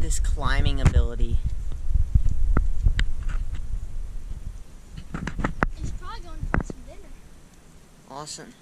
this climbing ability. Awesome.